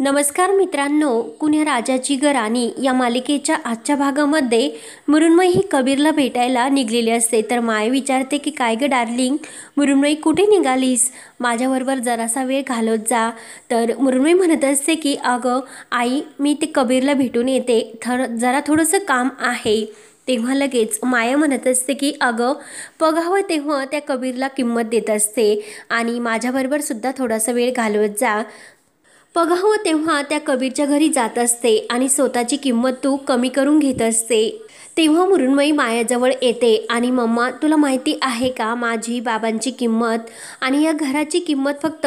नमस्कार मित्रांनो कुण्या राजाची गराणी या मालिकेच्या आजच्या भागामध्ये मृण्मयी ही कबीरला भेटायला निघलेली असते. तर माय विचारते की काय ग डार्लिंग मृण्मयी कुठे निघालीस? माझ्याबरोबर जरासा वेळ घालवत जा. तर मृण्मयी म्हणत असते की अगं आई मी ते कबीरला भेटून येते. थर जरा थोडंसं काम आहे. तेव्हा लगेच माया म्हणत असते की अगं बघावं तेव्हा त्या कबीरला किंमत देत असते आणि माझ्याबरोबर सुद्धा थोडासा वेळ घालवत जा. बघावं तेव्हा त्या कबीरच्या घरी जात असते आणि स्वतःची किंमत तू कमी करून घेत असते. तेव्हा मृण्मयी मायाजवळ येते आणि मम्मा तुला माहिती आहे का माझी बाबांची किंमत? आणि या घराची किंमत फक्त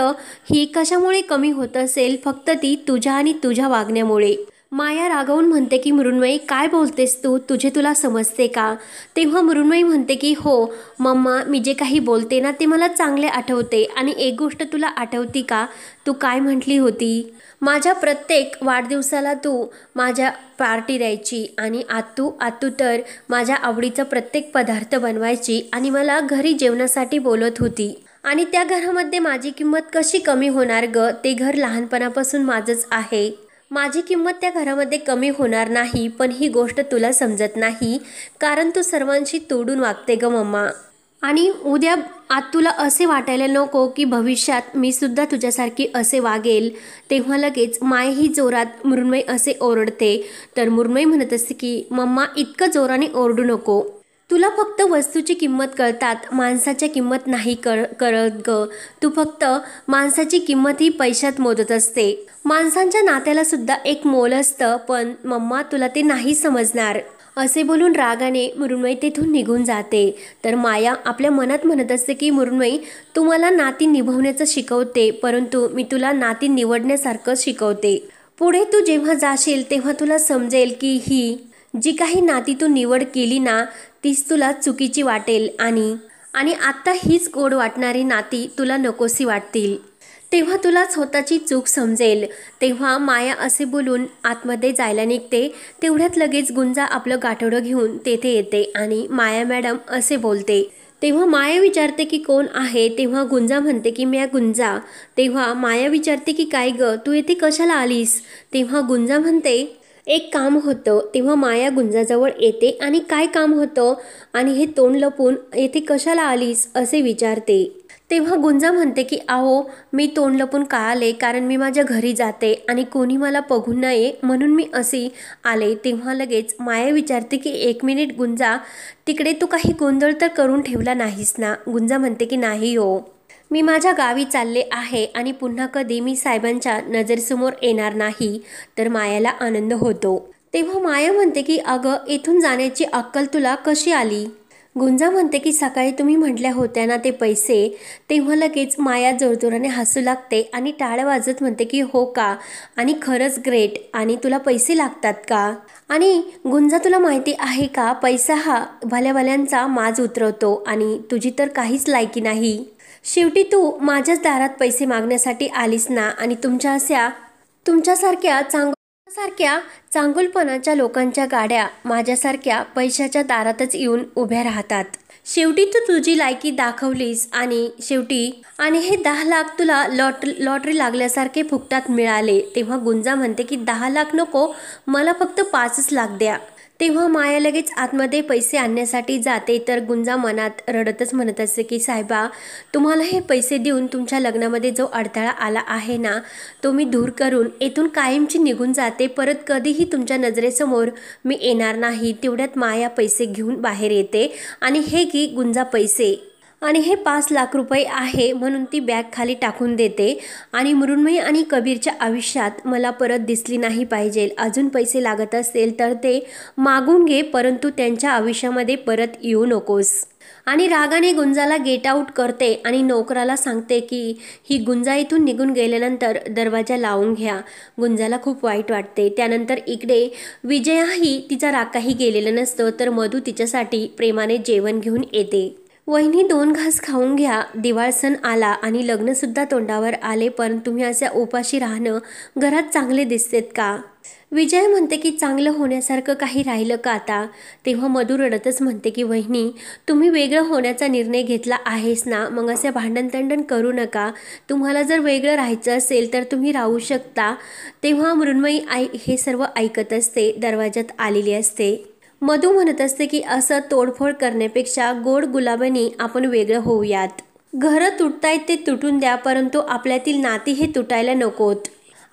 ही कशामुळे कमी होत असेल? फक्त ती तुझ्या आणि तुझ्या वागण्यामुळे. माया रागवून म्हणते की मृण्मयी काय बोलतेस तू? तुझे तुला समजते का? तेव्हा मृण्मयी म्हणते की हो मम्मा मी जे काही बोलते ना ते मला चांगले आठवते आणि एक गोष्ट तुला आठवती का? तू काय म्हटली होती? माझ्या प्रत्येक वाढदिवसाला तू माझ्या पार्टी द्यायची आणि आतू आतू तर माझ्या आवडीचा प्रत्येक पदार्थ बनवायची आणि मला घरी जेवणासाठी बोलत होती. आणि त्या घरामध्ये माझी किंमत कशी कमी होणार ग? ते घर लहानपणापासून माझंच आहे. माझी किंमत त्या घरामध्ये कमी होणार नाही पण ही गोष्ट तुला समजत नाही. कारण तू सर्वांशी तोडून वागते ग मम्मा. आणि उद्या आत तुला असे वाटायला नको की भविष्यात मी सुद्धा तुझ्यासारखी असे वागेल. तेव्हा लगेच माय ही जोरात मृण्मय असे ओरडते. तर मृण्मय म्हणत असते की मम्मा इतकं जोराने ओरडू नको. तुला फक्त वस्तूची किंमत कळतात माणसाच्या किंमत नाही कळ कळत ग. तू फक्त माणसाची किंमत ही पैशात मोजत असते. माणसांच्या नात्याला सुद्धा एक मोल असतं पण मम्मा तुला ते नाही समजणार. असे बोलून रागाने मृण्मयी तेथून निघून जाते. तर माया आपल्या मनात म्हणत असते की मृण्मयी तू मला नाती निभवण्याचं शिकवते परंतु मी तुला नाती निवडण्यासारखं शिकवते. पुढे तू जेव्हा जाशील तेव्हा तुला समजेल की ही जी काही नाती तू निवड केली ना तीच तुला चुकीची वाटेल आणि आणि आत्ता हीच गोड वाटणारी नाती तुला नकोसी वाटतील. तेव्हा तुला स्वतःची चूक समजेल. तेव्हा माया असे बोलून आतमध्ये जायला निघते. तेवढ्यात लगेच गुंजा आपलं गाठोडं घेऊन तेथे येते आणि माया मॅडम असे बोलते. तेव्हा माया विचारते की कोण आहे? तेव्हा गुंजा म्हणते की म्या गुंजा. तेव्हा माया विचारते की काय ग? तू येथे कशाला आलीस? तेव्हा गुंजा म्हणते एक काम होतं तेव्हा माया गुंजाजवळ येते आणि काय काम होतं? आणि हे तोंड लपून येथे कशाला आलीस? असे विचारते. तेव्हा गुंजा म्हणते की आहो मी तोंड लपून का आले? कारण मी माझ्या घरी जाते आणि कोणी मला बघू नये म्हणून मी असे आले. तेव्हा लगेच माया विचारते की एक मिनिट गुंजा तिकडे तू काही गोंधळ तर करून ठेवला नाहीस ना? गुंजा म्हणते की नाही हो. मी माझ्या गावी चालले आहे आणि पुन्हा कधी मी साहेबांच्या नजरेसमोर येणार नाही तर मायाला आनंद होतो. तेव्हा माया म्हणते की अगं इथून जाण्याची अक्कल तुला कशी आली? गुंजा म्हणते की सकाळी तुम्ही म्हटल्या होत्या ना ते पैसे तेव्हा लगेच माया जोरजोराने हसू लागते आणि टाळ्या वाजत म्हणते की हो का? आणि खरंच ग्रेट आणि तुला पैसे लागतात का? आणि गुंजा तुला माहिती आहे का पैसा हा भल्याभल्यांचा माज उतरवतो आणि तुझी तर काहीच लायकी नाही. शेवटी तू माझ्याच दारात पैसे मागण्यासाठी आलीस ना आणि तुमच्या अशा तुमच्यासारख्या चांग सारख्या चांगुलपणाच्या लोकांच्या गाड्या माझ्यासारख्या पैशाच्या दारातच येऊन उभ्या राहतात. शेवटी तू तुझी लायकी दाखवलीस आणि शेवटी आणि हे दहा लाख तुला लॉटरी लॉटरी लागल्यासारखे फुकटात मिळाले. तेव्हा गुंजा म्हणते की दहा लाख नको मला फक्त पाचच लाख द्या. तेव्हा माया लगेच आतमध्ये पैसे आणण्यासाठी जाते तर गुंजा मनात रडतच म्हणत असते की साहेबा तुम्हाला हे पैसे देऊन तुमच्या लग्नामध्ये जो अडथळा आला आहे ना तो मी दूर करून येथून कायमची निघून जाते. परत कधीही तुमच्या नजरेसमोर मी येणार नाही. तेवढ्यात माया पैसे घेऊन बाहेर येते आणि हे की गुंजा पैसे. आणि हे पाच लाख रुपये आहे म्हणून ती बॅग खाली टाकून देते. आणि मृण्मयी आणि कबीरच्या आयुष्यात मला परत दिसली नाही पाहिजे. अजून पैसे लागत असेल तर ते मागून घे परंतु त्यांच्या आयुष्यामध्ये परत येऊ नकोस. आणि रागाने गुंजाला गेट आऊट करते आणि नोकराला सांगते की ही गुंजा इथून निघून गेल्यानंतर दरवाजा लावून घ्या. गुंजाला खूप वाईट वाटते. त्यानंतर इकडे विजयाही तिचा राग काही गेलेला नसतो तर मधू तिच्यासाठी प्रेमाने जेवण घेऊन येते. वहिनी दोन घास खाऊन घ्या. दिवाळ सण आला आणि लग्नसुद्धा तोंडावर आले पण तुम्ही अशा उपाशी राहणं घरात चांगले दिसतेत का? विजय म्हणते की चांगलं होण्यासारखं काही राहिलं का आता? तेव्हा मधुर रडतच म्हणते की वहिनी तुम्ही वेगळं होण्याचा निर्णय घेतला आहेस ना? मग असे भांडणतंडण करू नका. तुम्हाला जर वेगळं राहायचं असेल तर तुम्ही राहू शकता. तेव्हा मृण्मयी आई हे सर्व ऐकत असते दरवाज्यात आलेली असते. मधू म्हणत असते की असं तोडफोड करण्यापेक्षा गोड गुलाबानी आपण वेगळं होऊयात. घरं तुटतायत ते तुटून द्या परंतु आपल्यातील नाती हे तुटायला नकोत.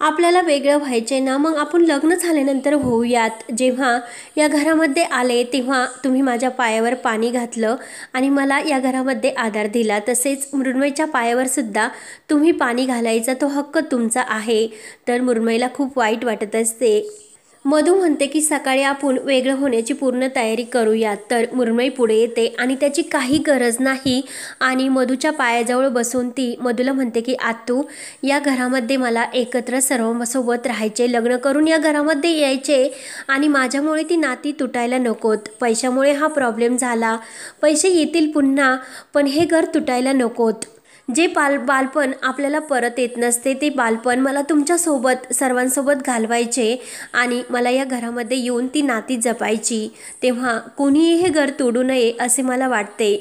आपल्याला वेगळं व्हायचे ना मग आपण लग्न झाल्यानंतर होऊयात. जेव्हा या घरामध्ये आले तेव्हा तुम्ही माझ्या पायावर पाणी घातलं आणि मला या घरामध्ये आधार दिला. तसेच मृण्मयच्या पायावर सुद्धा तुम्ही पाणी घालायचा तो हक्क तुमचा आहे. तर मृण्मयला खूप वाईट वाटत असते. मधू म्हणते की सकाळी आपण वेगळं होण्याची पूर्ण तयारी करूयात तर मुरमई पुढे येते आणि त्याची काही गरज नाही. आणि मधूच्या पायाजवळ बसून ती मधूला म्हणते की आतू या घरामध्ये मला एकत्र सर्वांसोबत राहायचे लग्न करून या घरामध्ये यायचे. आणि माझ्यामुळे ती नाती तुटायला नकोत. पैशामुळे हा प्रॉब्लेम झाला. पैसे येतील पुन्हा पण हे घर तुटायला नकोत. जे बाल बालपण आपल्याला परत येत नसते ते बालपण मला तुमच्यासोबत सर्वांसोबत घालवायचे आणि मला या घरामध्ये येऊन ती नाती जपायची. तेव्हा कोणीही हे घर तोडू नये असे मला वाटते.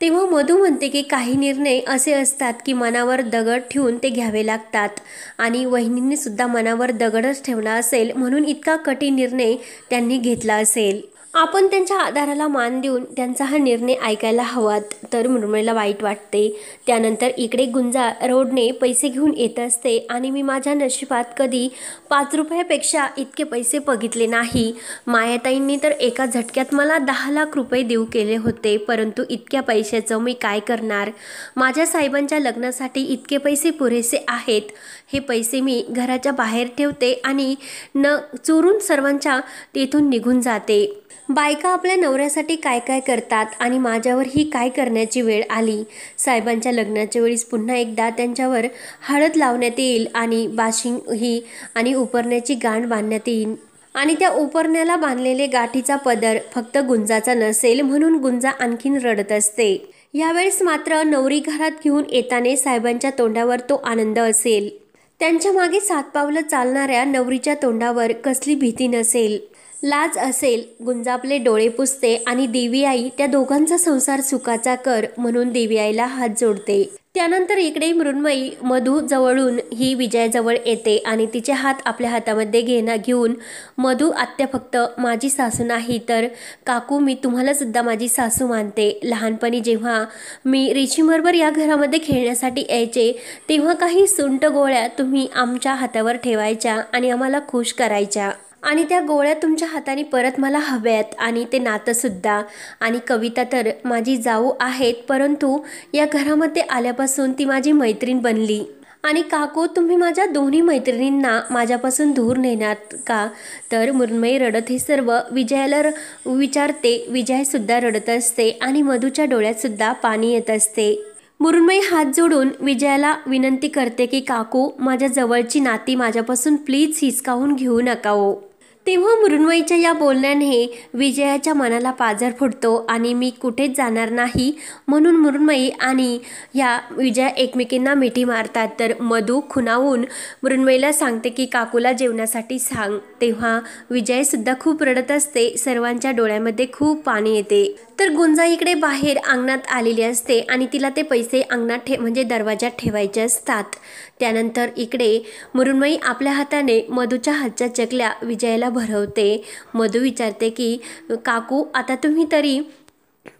तेव्हा मधू म्हणते की काही निर्णय असे असतात की मनावर दगड ठेवून ते घ्यावे लागतात आणि वहिनींनीसुद्धा मनावर दगडच ठेवला असेल म्हणून इतका कठीण निर्णय त्यांनी घेतला असेल. आपण त्यांच्या आधाराला मान देऊन त्यांचा हा निर्णय ऐकायला हवात तर मृण्मयीला वाईट वाटते. त्यानंतर इकडे गुंजा रोडने पैसे घेऊन येत असते आणि मी माझ्या नशिबात कधी पाच रुपयापेक्षा इतके पैसे बघितले नाही. मायाताईंनी तर एका झटक्यात मला दहा लाख रुपये देऊ केले होते परंतु इतक्या पैशाचं मी काय करणार? माझ्या साहेबांच्या लग्नासाठी इतके पैसे पुरेसे आहेत. हे पैसे मी घराच्या बाहेर ठेवते आणि न चोरून सर्वांच्या तेथून निघून जाते. बायका आपल्या नवऱ्यासाठी काय काय करतात आणि माझ्यावर ही काय करण्याची वेळ आली? साहेबांच्या लग्नाच्या वेळीस पुन्हा एकदा त्यांच्यावर हळद लावण्यात येईल आणि बाशिंग ही आणि उपरण्याची गांड बांधण्यात येईल. आणि त्या उपरण्याला बांधलेले गाठीचा पदर फक्त गुंजाचा नसेल म्हणून गुंजा आणखीन रडत असते. यावेळेस मात्र नवरी घरात घेऊन येताने साहेबांच्या तोंडावर तो आनंद असेल. त्यांच्या मागे सात पावलं चालणाऱ्या नवरीच्या तोंडावर कसली भीती नसेल. लाज असेल गुंजापले डोळे पुसते आणि देवी आई त्या दोघांचा संसार सुखाचा कर म्हणून देवी आईला हात जोडते. त्यानंतर इकडे मृण्मयी मधू जवळून ही विजयाजवळ येते आणि तिचे हात आपल्या हातामध्ये घेणं घेऊन मधू आत्या फक्त माझी सासू नाही तर काकू मी तुम्हाला सुद्धा माझी सासू मानते. लहानपणी जेव्हा मी रिचीबरोबर या घरामध्ये खेळण्यासाठी यायचे तेव्हा काही सुंट गोळ्या तुम्ही आमच्या हातावर ठेवायच्या आणि आम्हाला खुश करायच्या. आणि त्या गोळ्या तुमच्या हाताने परत मला हव्यात. आणि ते नातंसुद्धा आणि कविता तर माझी जाऊ आहेत परंतु या घरामध्ये आल्यापासून ती माझी मैत्रीण बनली. आणि काकू तुम्ही माझ्या दोन्ही मैत्रिणींना माझ्यापासून दूर नेणार का? तर मृण्मयी रडत हे सर्व विजयाला विचारते. विजयसुद्धा रडत असते आणि मधूच्या डोळ्यातसुद्धा पाणी येत असते. मुरुणमयी हात जोडून विजयाला विनंती करते की काकू माझ्या जवळची नाती माझ्यापासून प्लीज हिसकावून घेऊ नका हो. तेव्हा मृण्मयीच्या या बोलण्याने विजयाच्या मनाला पाझर फुटतो आणि मी कुठेच जाणार नाही म्हणून मृण्मयी आणि या विजया एकमेकींना मिठी मारतात. तर मधू खुनावून मृण्मयीला सांगते की काकूला जेवणासाठी सांग. तेव्हा विजयसुद्धा खूप रडत असते. सर्वांच्या डोळ्यामध्ये खूप पाणी येते. तर गुंजा इकडे बाहेर अंगणात आलेली असते आणि तिला ते पैसे अंगणात ठे म्हणजे दरवाजात ठेवायचे असतात. त्यानंतर इकडे मुरुणमयी आपल्या हाताने मधूच्या हातच्या चकल्या विजयाला भरवते. मधू विचारते की काकू आता तुम्ही तरी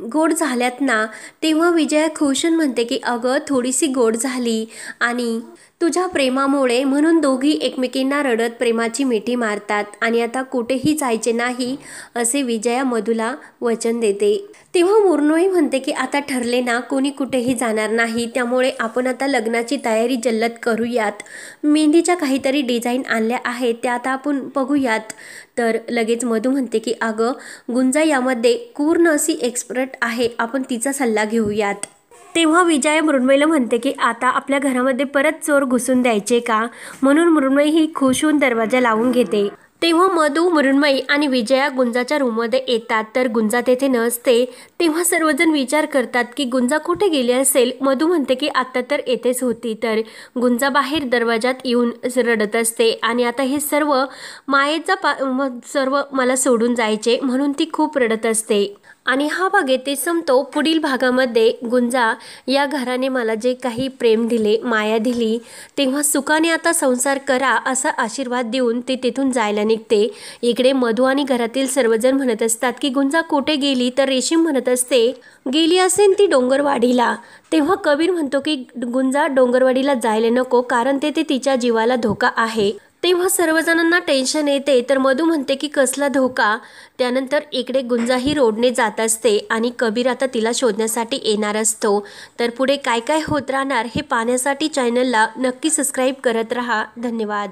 गोड झाल्यात ना? तेव्हा विजया खुशून म्हणते की अगं थोडीशी गोड झाली. आणि तुझ्या प्रेमामुळे म्हणून दोघी एकमेकींना रडत प्रेमाची मिठी मारतात आणि आता कुठेही जायचे नाही असे विजया मधूला वचन देते. तेव्हा मुर्नोई म्हणते की आता ठरले ना कोणी कुठेही जाणार नाही त्यामुळे आपण आता लग्नाची तयारी जल्लत करूयात. मेहंदीच्या काहीतरी डिझाईन आणल्या आहेत त्या आता आपण बघूयात. तर लगेच मधू म्हणते की अगं गुंजा यामध्ये पूर्ण अशी एक्सपर्ट आहे आपण तिचा सल्ला घेऊयात. तेव्हा विजया मृण्मयीला म्हणते की आता आपल्या घरामध्ये परत चोर घुसून द्यायचे का? म्हणून मृण्मयी ही खुश होऊन दरवाजा लावून घेते. तेव्हा मधू मृण्मयी आणि विजया गुंजाच्या रूममध्ये येतात. तर गुंजा तेथे नसते. तेव्हा सर्वजण विचार करतात की गुंजा कुठे गेली असेल? मधू म्हणते की आत्ता तर येथेच होती. तर गुंजा बाहेर दरवाजात येऊन रडत असते आणि आता हे सर्व मायेचा पा म- सर्व मला सोडून जायचे म्हणून ती खूप रडत असते. आणि हा भाग येथे संपतो. पुढील भागामध्ये गुंजा या घराने मला जे काही प्रेम दिले माया दिली तेव्हा सुखाने आता संसार करा असा आशीर्वाद देऊन ते तिथून जायला निघते. इकडे मधू आणि घरातील सर्वजण म्हणत असतात की गुंजा कुठे गेली? तर रेशीम म्हणत असते गेली असेल ती डोंगरवाडीला. तेव्हा कबीर म्हणतो की गुंजा डोंगरवाडीला जायला नको कारण तेथे तिच्या जीवाला धोका आहे. तेव्हा सर्वजणांना टेन्शन येते. तर मधू म्हणते की कसला धोका? त्यानंतर इकडे गुंजाही रोडने जात असते आणि कबीर आता तिला शोधण्यासाठी येणार असतो. तर पुढे काय काय होत राहणार हे पाहण्यासाठी चॅनलला नक्की सबस्क्राईब करत रहा. धन्यवाद.